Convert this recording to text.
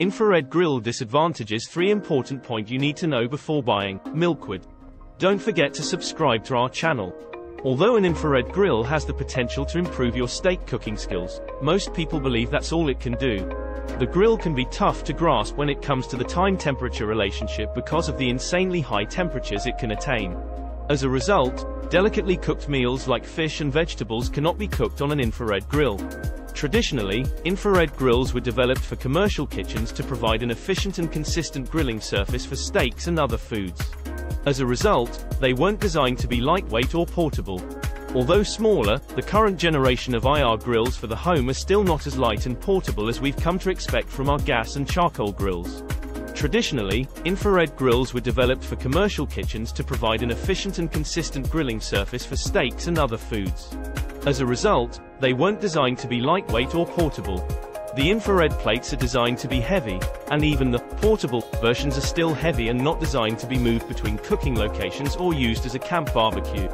Infrared grill disadvantages 3 important point you need to know before buying Milkwood. Don't forget to subscribe to our channel. Although an infrared grill has the potential to improve your steak cooking skills, most people believe that's all it can do. The grill can be tough to grasp when it comes to the time-temperature relationship because of the insanely high temperatures it can attain. As a result, delicately cooked meals like fish and vegetables cannot be cooked on an infrared grill. Traditionally, infrared grills were developed for commercial kitchens to provide an efficient and consistent grilling surface for steaks and other foods. As a result, they weren't designed to be lightweight or portable. Although smaller, the current generation of IR grills for the home are still not as light and portable as we've come to expect from our gas and charcoal grills. Traditionally, infrared grills were developed for commercial kitchens to provide an efficient and consistent grilling surface for steaks and other foods. As a result, they weren't designed to be lightweight or portable. The infrared plates are designed to be heavy, and even the portable versions are still heavy and not designed to be moved between cooking locations or used as a camp barbecue.